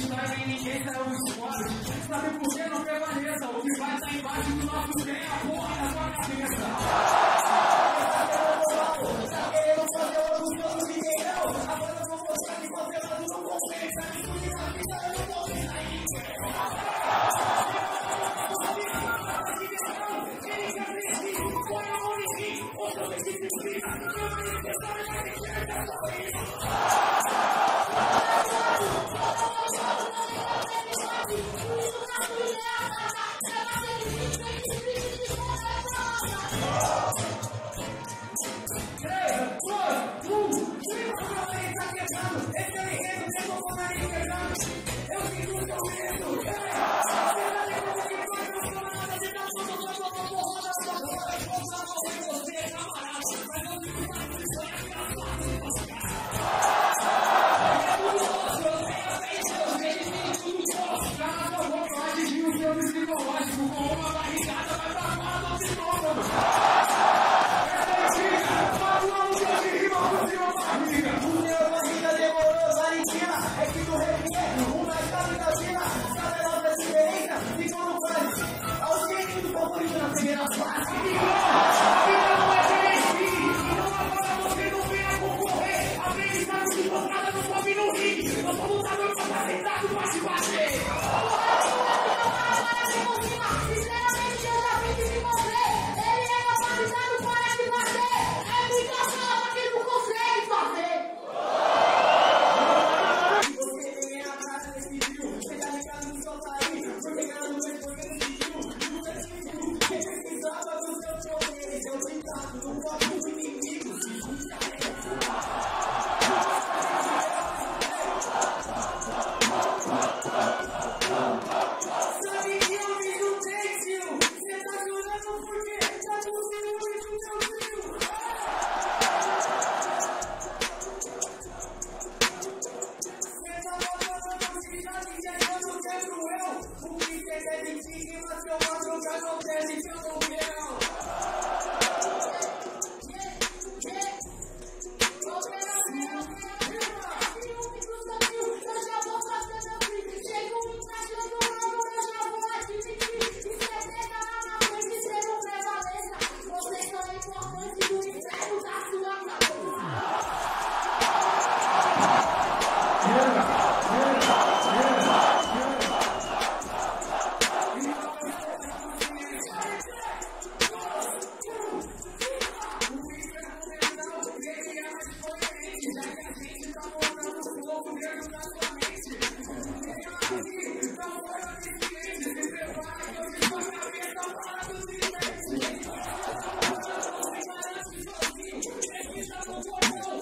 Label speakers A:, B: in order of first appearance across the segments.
A: está em ninguém saiu um esporte. Sabe por que não permaneça? O que vai estar embaixo do nosso pé é a porra da sua cabeça. eu querendo fazer uma discussão ninguém, não? Agora eu vou mostrar que você não compensa. Isso que na vida eu não vou
B: sair. Outro que se não é necessário que ele.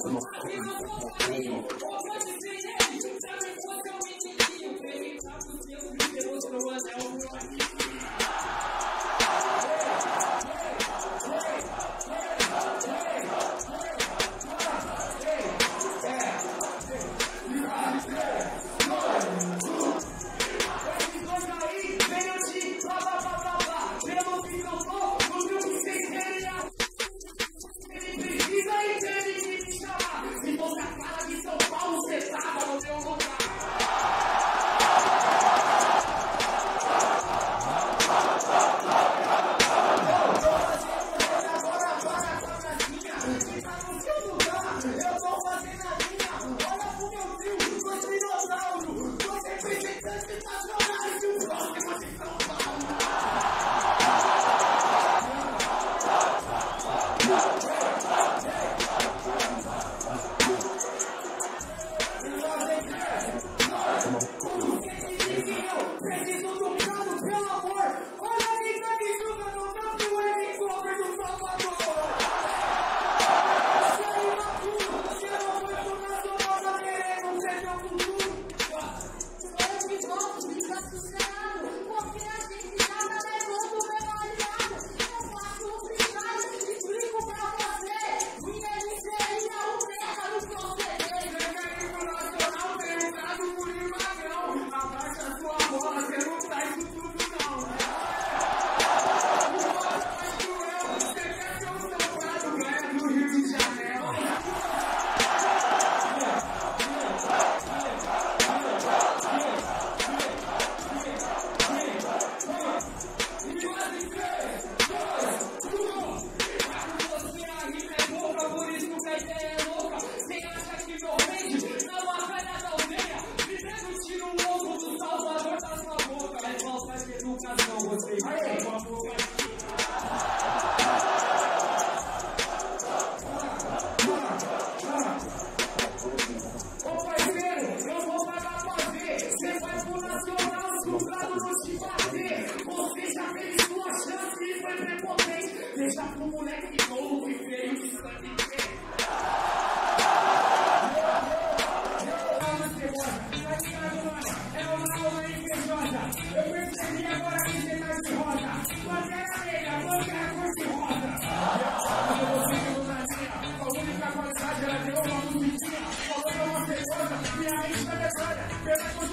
B: I'm a
A: Thank you.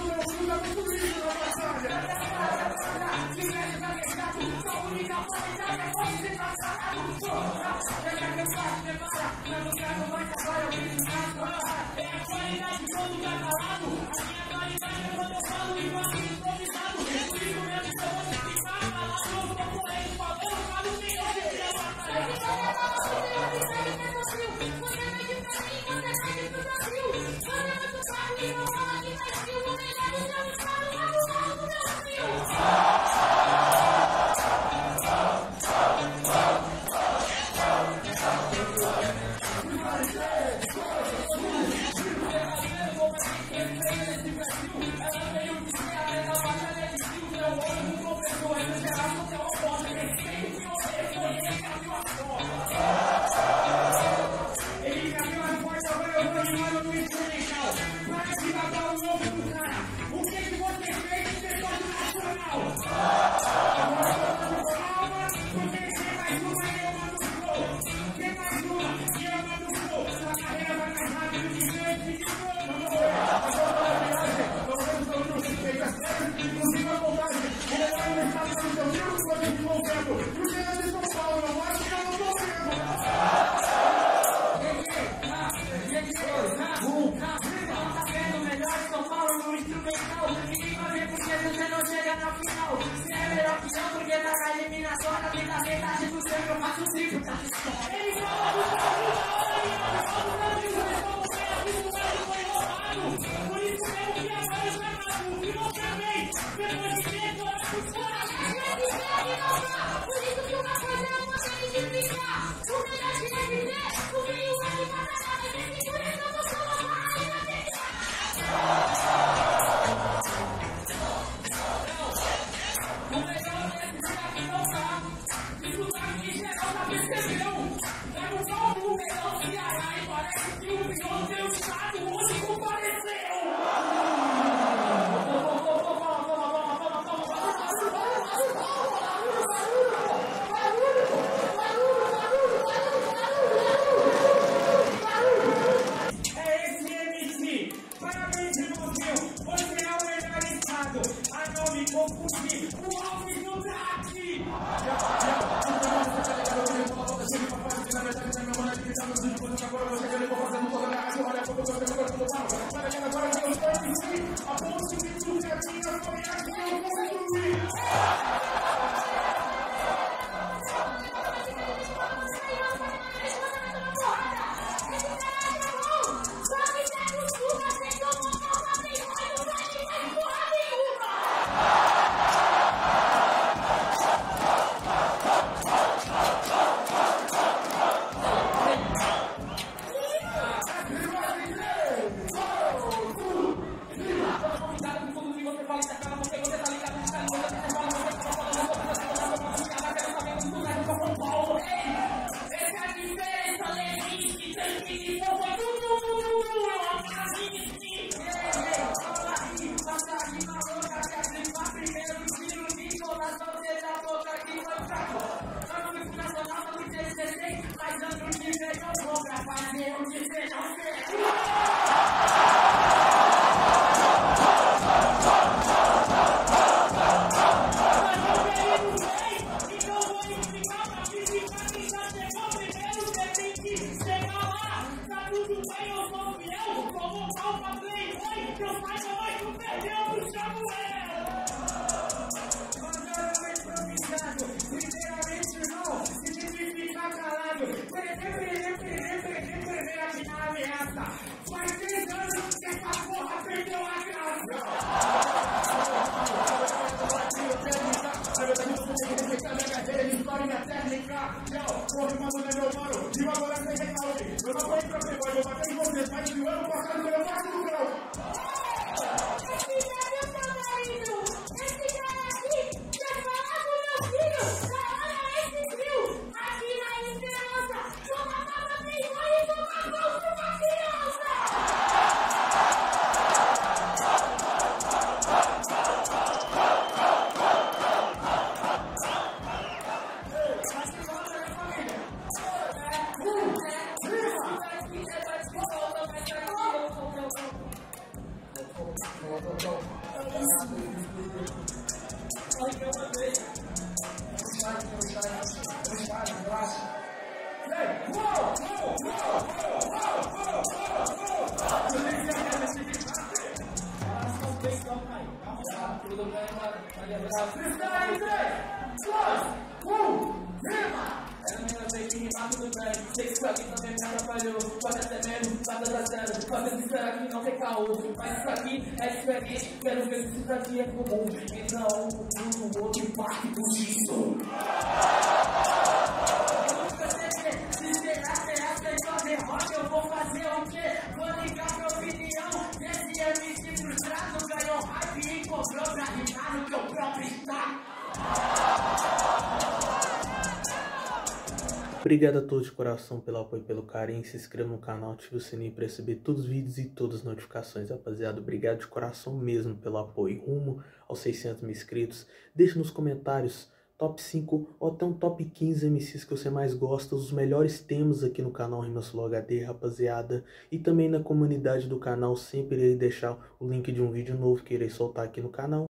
A: na final. É melhor que não, porque tá na eliminatória, quinta-feira, a gente não sempre eu faço o triplo. Ele diferente. Quero ver se isso aqui é comum. Então, um no outro impacto disso.
C: Obrigado a todos de coração pelo apoio e pelo carinho. Se inscreva no canal, ative o sininho para receber todos os vídeos e todas as notificações, rapaziada. Obrigado de coração mesmo pelo apoio. Rumo aos 600 mil inscritos. Deixe nos comentários top 5 ou até um top 15 MCs que você mais gosta, os melhores temas aqui no canal Rimas HD, rapaziada. E também na comunidade do canal, sempre irei deixar o link de um vídeo novo que irei soltar aqui no canal.